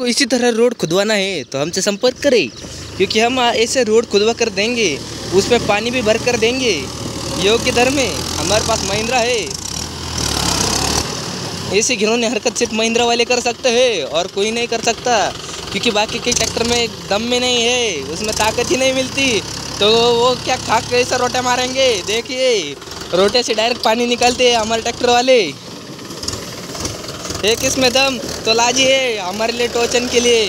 आपको इसी तरह रोड खुदवाना है तो हमसे संपर्क करें, क्योंकि हम ऐसे रोड खुदवा कर देंगे, उसमें पानी भी भर कर देंगे। योग्य दर में हमारे पास महिंद्रा है। ऐसी घिनौनी हरकत सिर्फ़ महिंद्रा वाले कर सकते हैं, और कोई नहीं कर सकता, क्योंकि बाकी के ट्रैक्टर में दम में नहीं है, उसमें ताकत ही नहीं मिलती। तो वो क्या खाक कैसे रोटे मारेंगे? देखिए, रोटे से डायरेक्ट पानी निकालते हैं हमारे ट्रैक्टर वाले। एक इसमें दम तो लाजी है हमारे लिए टोचन के लिए।